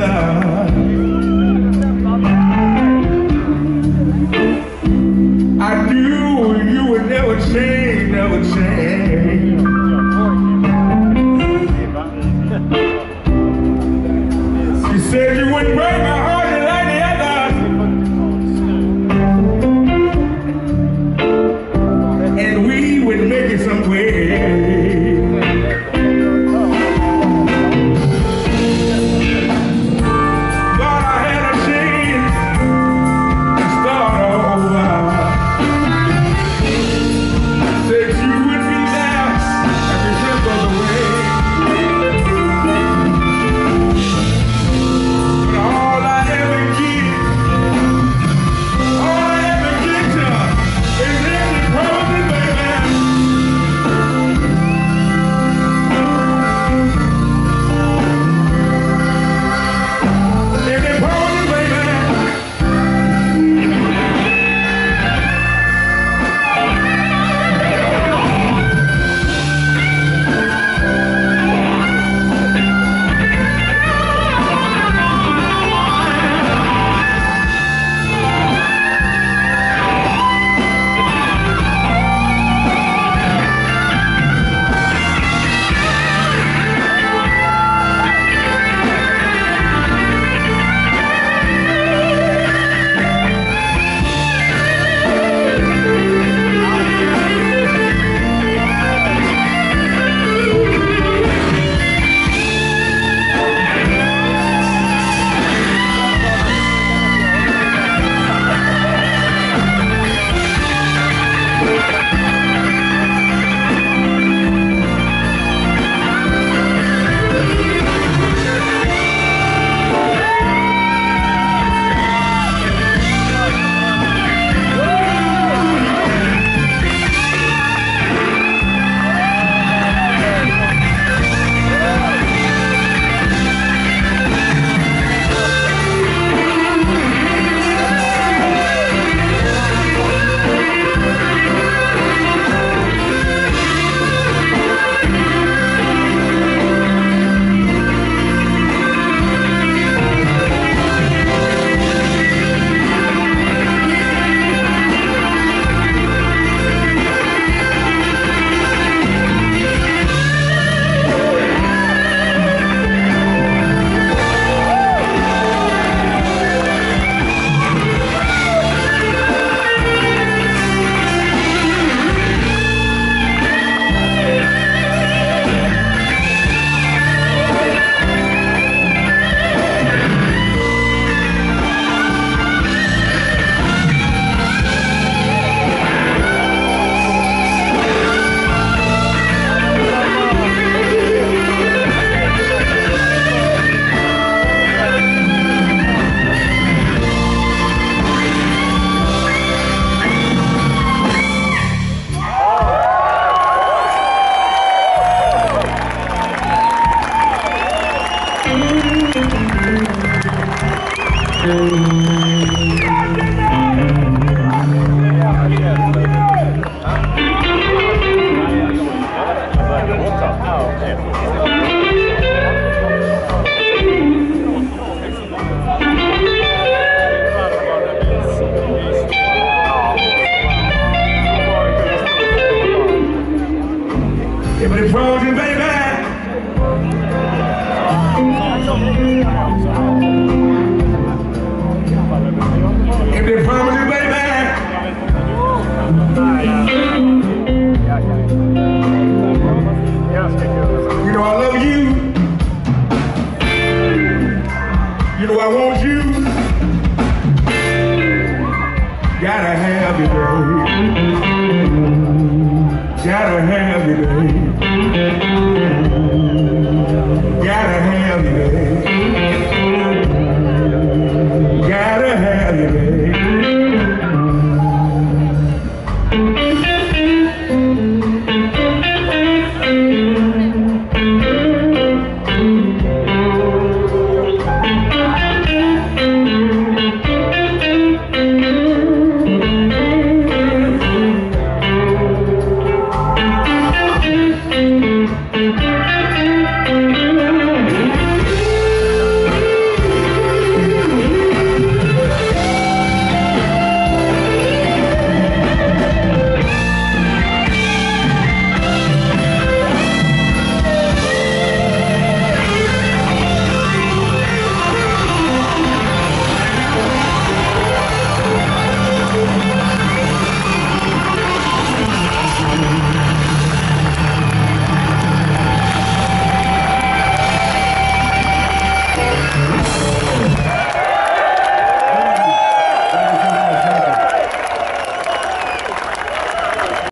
I knew you would never change, never change. She said you wouldn't break Give Gotta have you, baby. Gotta have you, baby.